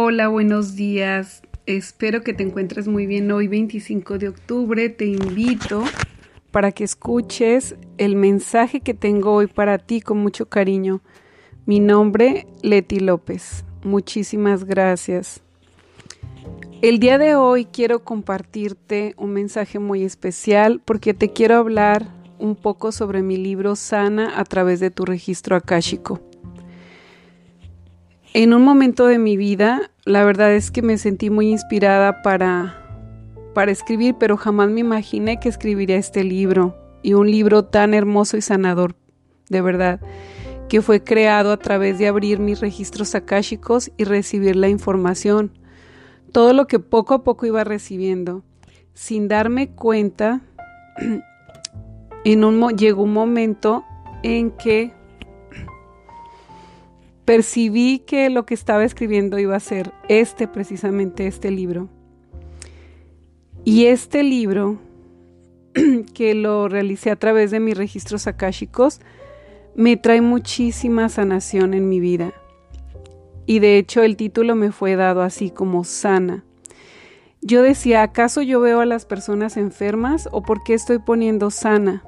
Hola, buenos días. Espero que te encuentres muy bien hoy 25 de octubre. Te invito para que escuches el mensaje que tengo hoy para ti con mucho cariño. Mi nombre, Leti López. Muchísimas gracias. El día de hoy quiero compartirte un mensaje muy especial porque te quiero hablar un poco sobre mi libro Sana a través de tu registro akáshico. En un momento de mi vida, la verdad es que me sentí muy inspirada para, para escribir, pero jamás me imaginé que escribiría este libro y un libro tan hermoso y sanador, de verdad, que fue creado a través de abrir mis registros akáshicos y recibir la información, todo lo que poco a poco iba recibiendo, sin darme cuenta. En un, llegó un momento en que percibí que lo que estaba escribiendo iba a ser este, precisamente este libro. Y este libro, que lo realicé a través de mis registros akáshicos, me trae muchísima sanación en mi vida. Y de hecho el título me fue dado así como sana. Yo decía, ¿acaso yo veo a las personas enfermas o por qué estoy poniendo sana?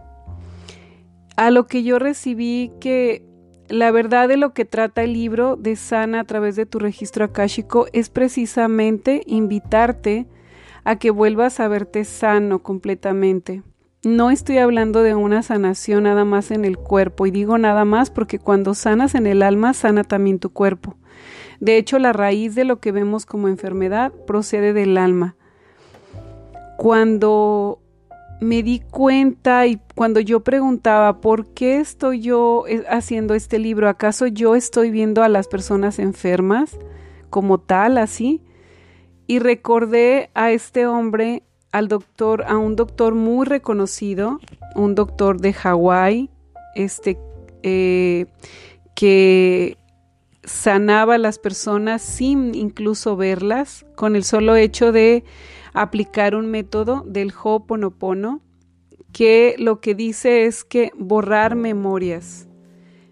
A lo que yo recibí que la verdad de lo que trata el libro de Sana a través de tu registro akáshico es precisamente invitarte a que vuelvas a verte sano completamente. No estoy hablando de una sanación nada más en el cuerpo y digo nada más porque cuando sanas en el alma sana también tu cuerpo. De hecho, la raíz de lo que vemos como enfermedad procede del alma. Cuando me di cuenta y cuando yo preguntaba, ¿por qué estoy yo eh, haciendo este libro? ¿Acaso yo estoy viendo a las personas enfermas como tal, así? Y recordé a este hombre, al doctor, a un doctor muy reconocido, un doctor de Hawái, este, eh, que sanaba a las personas sin incluso verlas, con el solo hecho de aplicar un método del Ho'oponopono que lo que dice es que borrar memorias,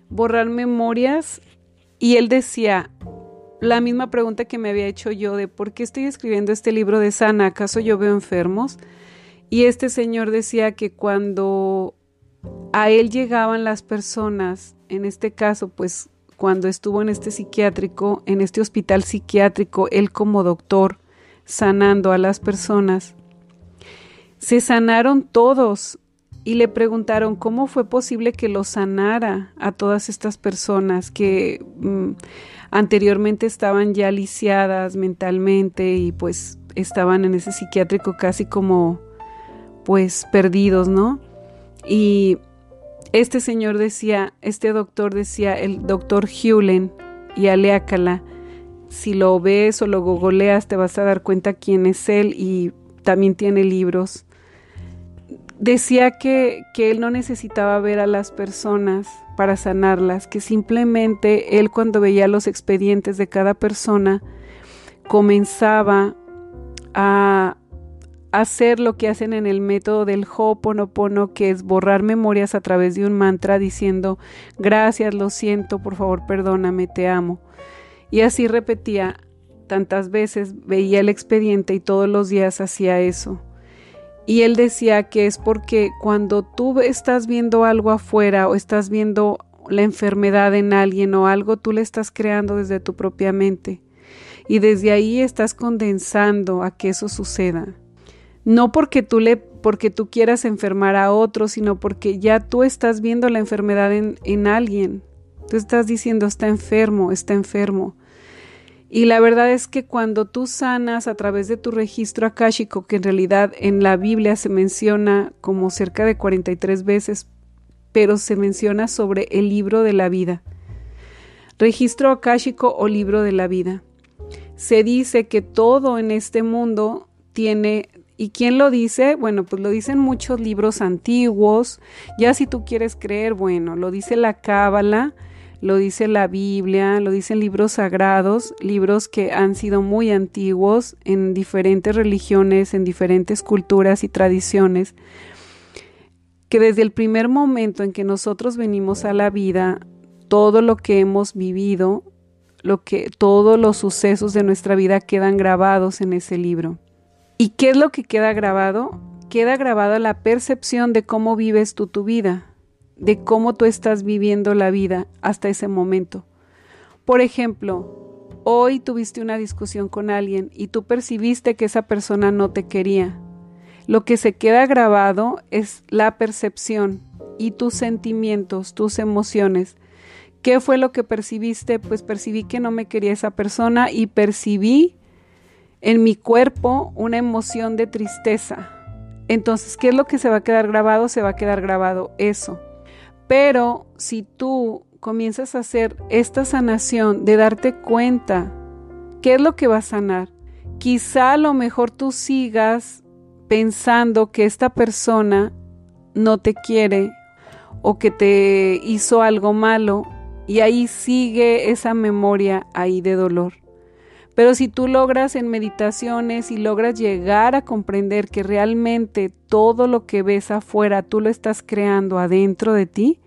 borrar memorias y él decía la misma pregunta que me había hecho yo de por qué estoy escribiendo este libro de sana, ¿acaso yo veo enfermos? Y este señor decía que cuando a él llegaban las personas, en este caso, pues cuando estuvo en este psiquiátrico, en este hospital psiquiátrico, él como doctor, sanando a las personas. Se sanaron todos y le preguntaron cómo fue posible que lo sanara a todas estas personas que mm, anteriormente estaban ya lisiadas mentalmente y pues estaban en ese psiquiátrico casi como pues perdidos, ¿no? Y este señor decía, este doctor decía, el doctor Hewlen y Aleácala, si lo ves o lo googleas te vas a dar cuenta quién es él y también tiene libros. Decía que, que él no necesitaba ver a las personas para sanarlas, que simplemente él cuando veía los expedientes de cada persona comenzaba a hacer lo que hacen en el método del Ho'oponopono, que es borrar memorias a través de un mantra diciendo gracias, lo siento, por favor, perdóname, te amo. Y así repetía tantas veces, veía el expediente y todos los días hacía eso. Y él decía que es porque cuando tú estás viendo algo afuera o estás viendo la enfermedad en alguien o algo, tú le estás creando desde tu propia mente. Y desde ahí estás condensando a que eso suceda. No porque tú le porque tú quieras enfermar a otro, sino porque ya tú estás viendo la enfermedad en, en alguien. Tú estás diciendo, está enfermo, está enfermo. Y la verdad es que cuando tú sanas a través de tu registro akáshico, que en realidad en la Biblia se menciona como cerca de 43 veces, pero se menciona sobre el libro de la vida. Registro akáshico o libro de la vida. Se dice que todo en este mundo tiene ¿Y quién lo dice? Bueno, pues lo dicen muchos libros antiguos. Ya si tú quieres creer, bueno, lo dice la Cábala, lo dice la Biblia, lo dicen libros sagrados, libros que han sido muy antiguos en diferentes religiones, en diferentes culturas y tradiciones, que desde el primer momento en que nosotros venimos a la vida, todo lo que hemos vivido lo que todos los sucesos de nuestra vida quedan grabados en ese libro. ¿Y qué es lo que queda grabado? Queda grabada la percepción de cómo vives tú tu vida, de cómo tú estás viviendo la vida hasta ese momento. Por ejemplo, hoy tuviste una discusión con alguien y tú percibiste que esa persona no te quería. Lo que se queda grabado es la percepción y tus sentimientos, tus emociones. ¿Qué fue lo que percibiste? Pues percibí que no me quería esa persona y percibí en mi cuerpo una emoción de tristeza. Entonces, ¿qué es lo que se va a quedar grabado? Se va a quedar grabado eso. Pero si tú comienzas a hacer esta sanación de darte cuenta, ¿qué es lo que va a sanar? Quizá a lo mejor tú sigas pensando que esta persona no te quiere o que te hizo algo malo y ahí sigue esa memoria ahí de dolor. Pero si tú logras en meditaciones y logras llegar a comprender que realmente todo lo que ves afuera tú lo estás creando adentro de ti,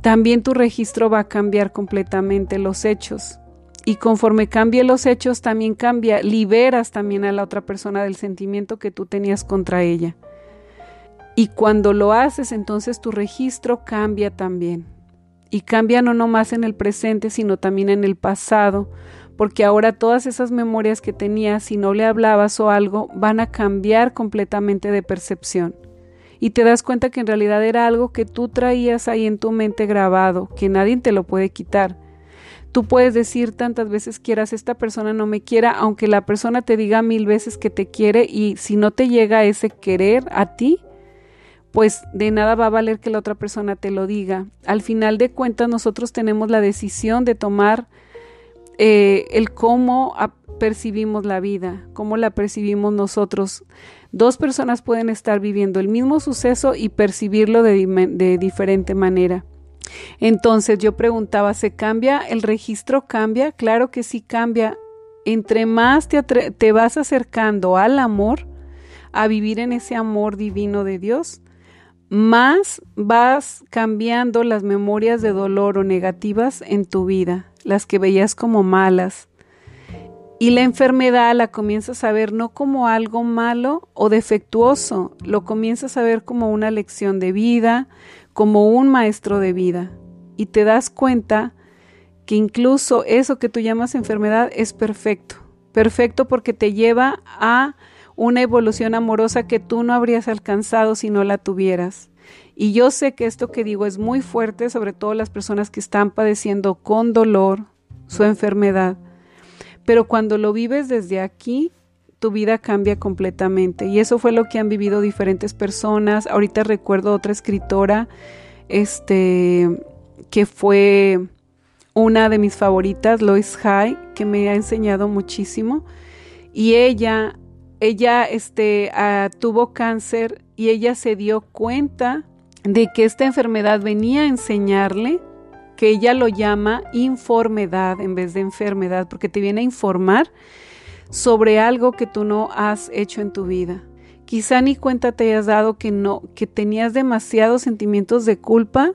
también tu registro va a cambiar completamente los hechos. Y conforme cambie los hechos, también cambia, liberas también a la otra persona del sentimiento que tú tenías contra ella. Y cuando lo haces, entonces tu registro cambia también. Y cambia no nomás en el presente, sino también en el pasado, porque ahora todas esas memorias que tenías, si no le hablabas o algo, van a cambiar completamente de percepción. Y te das cuenta que en realidad era algo que tú traías ahí en tu mente grabado, que nadie te lo puede quitar. Tú puedes decir tantas veces quieras, esta persona no me quiera, aunque la persona te diga mil veces que te quiere y si no te llega ese querer a ti, pues de nada va a valer que la otra persona te lo diga. Al final de cuentas nosotros tenemos la decisión de tomar eh, el cómo percibimos la vida, cómo la percibimos nosotros. Dos personas pueden estar viviendo el mismo suceso y percibirlo de, de diferente manera. Entonces yo preguntaba, ¿se cambia? ¿El registro cambia? Claro que sí cambia. Entre más te, te vas acercando al amor, a vivir en ese amor divino de Dios, más vas cambiando las memorias de dolor o negativas en tu vida las que veías como malas. Y la enfermedad la comienzas a ver no como algo malo o defectuoso, lo comienzas a ver como una lección de vida, como un maestro de vida. Y te das cuenta que incluso eso que tú llamas enfermedad es perfecto. Perfecto porque te lleva a una evolución amorosa que tú no habrías alcanzado si no la tuvieras. Y yo sé que esto que digo es muy fuerte, sobre todo las personas que están padeciendo con dolor su enfermedad. Pero cuando lo vives desde aquí, tu vida cambia completamente. Y eso fue lo que han vivido diferentes personas. Ahorita recuerdo otra escritora, este, que fue una de mis favoritas, Lois High, que me ha enseñado muchísimo. Y ella, ella, este, ah, tuvo cáncer y ella se dio cuenta de que esta enfermedad venía a enseñarle que ella lo llama informedad en vez de enfermedad, porque te viene a informar sobre algo que tú no has hecho en tu vida. Quizá ni cuenta te hayas dado que no, que tenías demasiados sentimientos de culpa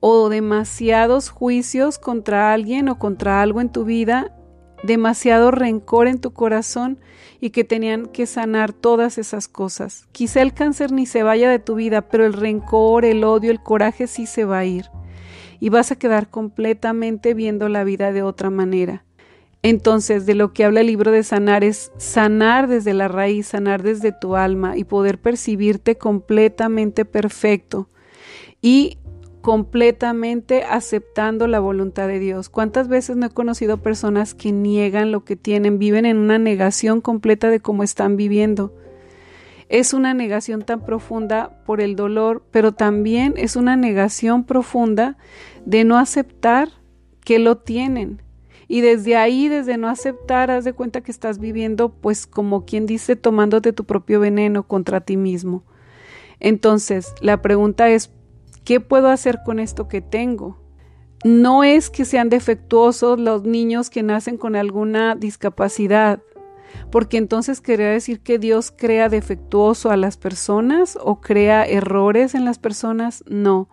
o demasiados juicios contra alguien o contra algo en tu vida, demasiado rencor en tu corazón y que tenían que sanar todas esas cosas. Quizá el cáncer ni se vaya de tu vida, pero el rencor, el odio, el coraje sí se va a ir. Y vas a quedar completamente viendo la vida de otra manera. Entonces, de lo que habla el libro de sanar es sanar desde la raíz, sanar desde tu alma y poder percibirte completamente perfecto. Y completamente aceptando la voluntad de Dios. ¿Cuántas veces no he conocido personas que niegan lo que tienen, viven en una negación completa de cómo están viviendo? Es una negación tan profunda por el dolor, pero también es una negación profunda de no aceptar que lo tienen. Y desde ahí, desde no aceptar, haz de cuenta que estás viviendo, pues como quien dice, tomándote tu propio veneno contra ti mismo. Entonces, la pregunta es, ¿Qué puedo hacer con esto que tengo? No es que sean defectuosos los niños que nacen con alguna discapacidad, porque entonces quería decir que Dios crea defectuoso a las personas o crea errores en las personas. No.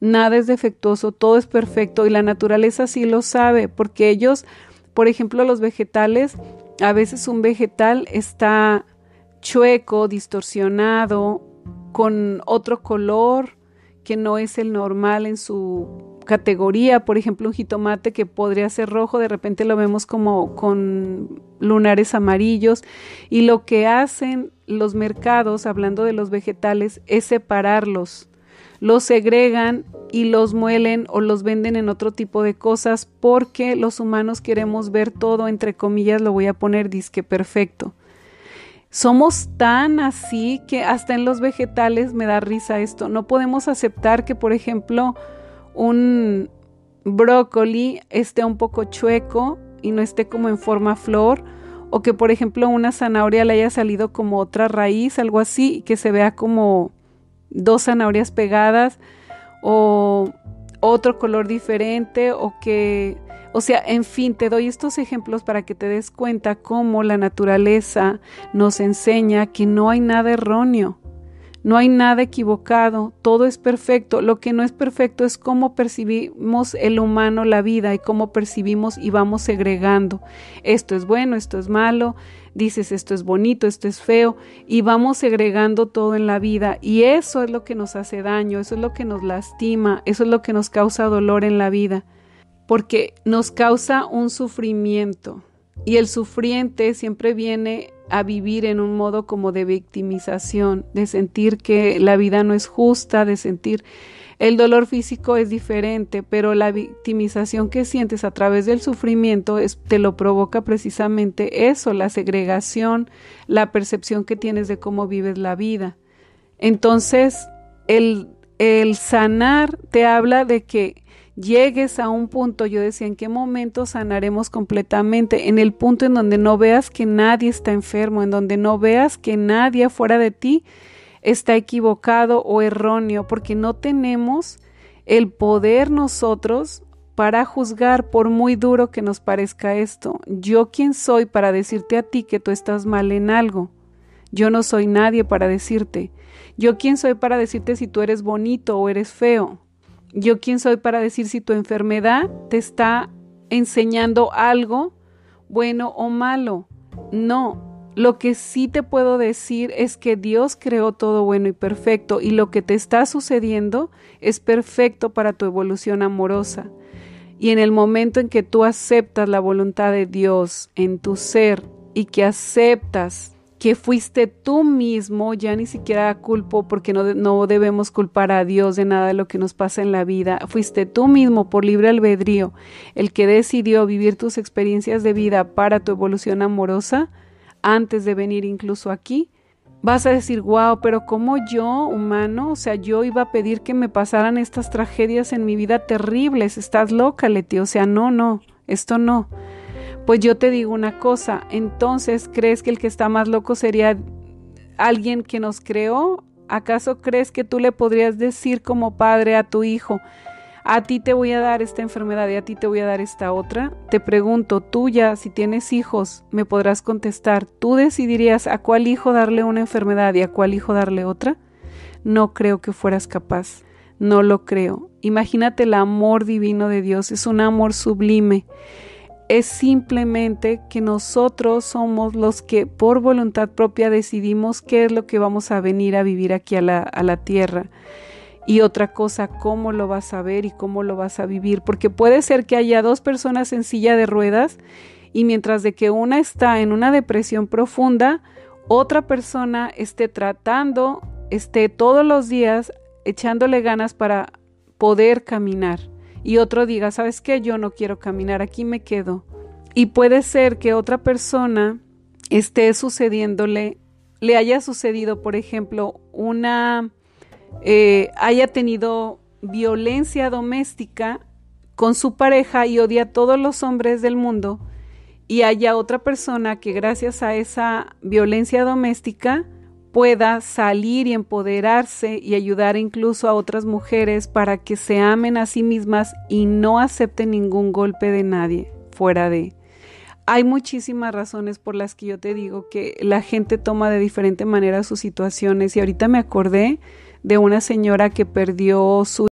Nada es defectuoso, todo es perfecto y la naturaleza sí lo sabe, porque ellos, por ejemplo, los vegetales, a veces un vegetal está chueco, distorsionado, con otro color que no es el normal en su categoría, por ejemplo, un jitomate que podría ser rojo, de repente lo vemos como con lunares amarillos y lo que hacen los mercados, hablando de los vegetales, es separarlos. Los segregan y los muelen o los venden en otro tipo de cosas porque los humanos queremos ver todo, entre comillas, lo voy a poner disque perfecto. Somos tan así que hasta en los vegetales me da risa esto. No podemos aceptar que, por ejemplo, un brócoli esté un poco chueco y no esté como en forma flor, o que por ejemplo una zanahoria le haya salido como otra raíz, algo así, y que se vea como dos zanahorias pegadas, o otro color diferente, o que, o sea, en fin, te doy estos ejemplos para que te des cuenta cómo la naturaleza nos enseña que no hay nada erróneo no hay nada equivocado, todo es perfecto. Lo que no es perfecto es cómo percibimos el humano la vida y cómo percibimos y vamos segregando. Esto es bueno, esto es malo, dices esto es bonito, esto es feo y vamos segregando todo en la vida y eso es lo que nos hace daño, eso es lo que nos lastima, eso es lo que nos causa dolor en la vida, porque nos causa un sufrimiento y el sufriente siempre viene a vivir en un modo como de victimización, de sentir que la vida no es justa, de sentir el dolor físico es diferente, pero la victimización que sientes a través del sufrimiento te lo provoca precisamente eso, la segregación, la percepción que tienes de cómo vives la vida. Entonces, el, el sanar te habla de que llegues a un punto, yo decía, ¿en qué momento sanaremos completamente? En el punto en donde no veas que nadie está enfermo, en donde no veas que nadie afuera de ti está equivocado o erróneo, porque no tenemos el poder nosotros para juzgar por muy duro que nos parezca esto. Yo quién soy para decirte a ti que tú estás mal en algo. Yo no soy nadie para decirte. Yo quién soy para decirte si tú eres bonito o eres feo. Yo quién soy para decir si tu enfermedad te está enseñando algo bueno o malo. No, lo que sí te puedo decir es que Dios creó todo bueno y perfecto y lo que te está sucediendo es perfecto para tu evolución amorosa. Y en el momento en que tú aceptas la voluntad de Dios en tu ser y que aceptas que fuiste tú mismo, ya ni siquiera culpo porque no, no, debemos culpar a Dios de nada de lo que nos pasa en la vida, fuiste tú mismo por libre albedrío el que decidió vivir tus experiencias de vida para tu evolución amorosa antes de venir incluso aquí, vas a decir, wow, pero como yo, humano, o sea, yo iba a pedir que me pasaran estas tragedias en mi vida terribles, estás loca, Leti, o sea, no, no, esto no. Pues yo te digo una cosa, entonces ¿crees que el que está más loco sería alguien que nos creó? ¿Acaso crees que tú le podrías decir como padre a tu hijo, a ti te voy a dar esta enfermedad y a ti te voy a dar esta otra? Te pregunto, tú ya, si tienes hijos, me podrás contestar, ¿tú decidirías a cuál hijo darle una enfermedad y a cuál hijo darle otra? No creo que fueras capaz, no lo creo. Imagínate el amor divino de Dios, es un amor sublime es simplemente que nosotros somos los que por voluntad propia decidimos qué es lo que vamos a venir a vivir aquí a la, tierra. Y otra cosa, cómo lo vas a ver y cómo lo vas a vivir. Porque puede ser que haya dos personas en silla de ruedas y mientras de que una está en una depresión profunda, otra persona esté tratando, esté todos los días echándole ganas para poder caminar y otro diga, ¿sabes qué? Yo no quiero caminar, aquí me quedo. Y puede ser que otra persona esté sucediéndole, le haya sucedido, por ejemplo, una, eh, haya tenido violencia doméstica con su pareja y odia a todos los hombres del mundo y haya otra persona que gracias a esa violencia doméstica pueda salir y empoderarse y ayudar incluso a otras mujeres para que se amen a sí mismas y no acepten ningún golpe de nadie fuera de. Hay muchísimas razones por las que yo te digo que la gente toma de diferente manera sus situaciones y ahorita me acordé de una señora que perdió su